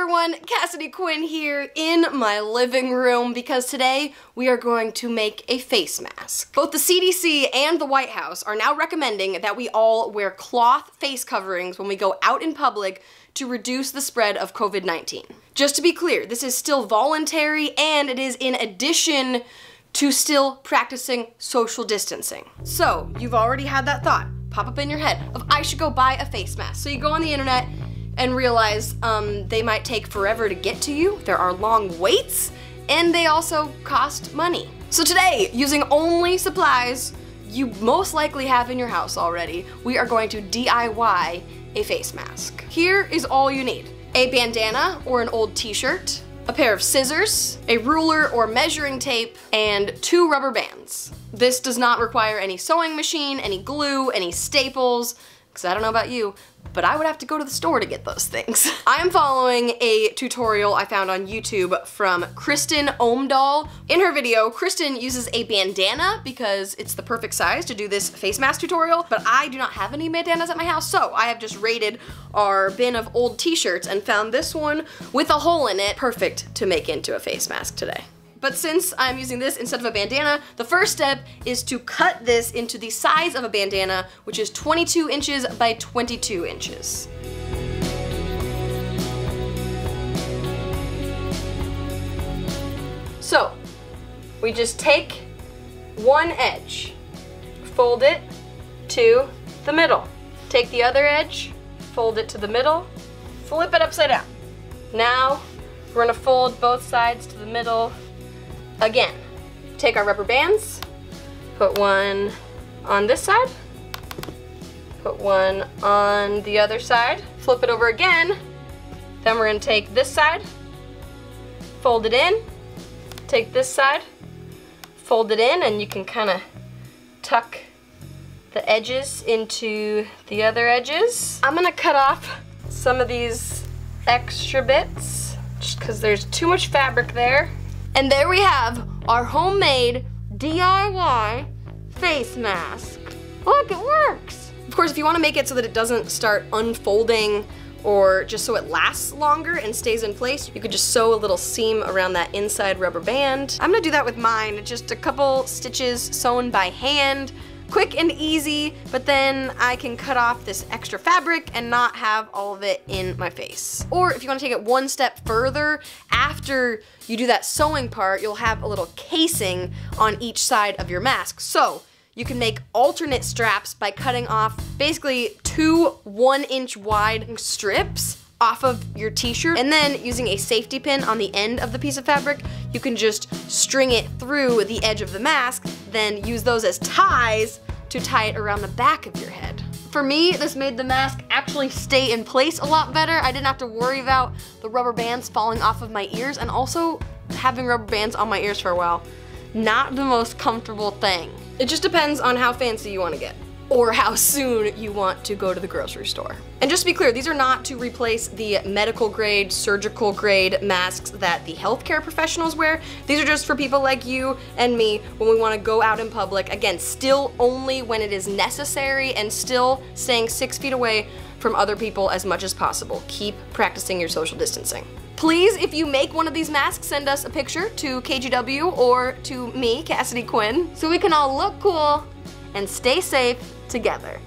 everyone, Cassidy Quinn here in my living room because today we are going to make a face mask. Both the CDC and the White House are now recommending that we all wear cloth face coverings when we go out in public to reduce the spread of COVID-19. Just to be clear, this is still voluntary and it is in addition to still practicing social distancing. So, you've already had that thought pop up in your head of I should go buy a face mask. So you go on the internet and realize um, they might take forever to get to you, there are long waits, and they also cost money. So today, using only supplies you most likely have in your house already, we are going to DIY a face mask. Here is all you need. A bandana or an old t-shirt, a pair of scissors, a ruler or measuring tape, and two rubber bands. This does not require any sewing machine, any glue, any staples, because I don't know about you, but I would have to go to the store to get those things. I am following a tutorial I found on YouTube from Kristen Omdahl. In her video, Kristen uses a bandana because it's the perfect size to do this face mask tutorial, but I do not have any bandanas at my house, so I have just raided our bin of old t-shirts and found this one with a hole in it, perfect to make into a face mask today. But since I'm using this instead of a bandana, the first step is to cut this into the size of a bandana, which is 22 inches by 22 inches. So, we just take one edge, fold it to the middle. Take the other edge, fold it to the middle, flip it upside down. Now, we're gonna fold both sides to the middle, Again, take our rubber bands, put one on this side, put one on the other side, flip it over again, then we're gonna take this side, fold it in, take this side, fold it in, and you can kind of tuck the edges into the other edges. I'm gonna cut off some of these extra bits just because there's too much fabric there. And there we have our homemade DIY face mask. Look, it works. Of course, if you wanna make it so that it doesn't start unfolding or just so it lasts longer and stays in place, you could just sew a little seam around that inside rubber band. I'm gonna do that with mine, just a couple stitches sewn by hand, quick and easy, but then I can cut off this extra fabric and not have all of it in my face. Or if you wanna take it one step further, after you do that sewing part, you'll have a little casing on each side of your mask. So you can make alternate straps by cutting off basically two one inch wide strips off of your t-shirt and then using a safety pin on the end of the piece of fabric you can just string it through the edge of the mask then use those as ties to tie it around the back of your head. For me, this made the mask actually stay in place a lot better. I didn't have to worry about the rubber bands falling off of my ears and also having rubber bands on my ears for a while. Not the most comfortable thing. It just depends on how fancy you want to get or how soon you want to go to the grocery store. And just to be clear, these are not to replace the medical grade, surgical grade masks that the healthcare professionals wear. These are just for people like you and me when we want to go out in public. Again, still only when it is necessary and still staying six feet away from other people as much as possible. Keep practicing your social distancing. Please, if you make one of these masks, send us a picture to KGW or to me, Cassidy Quinn, so we can all look cool and stay safe together.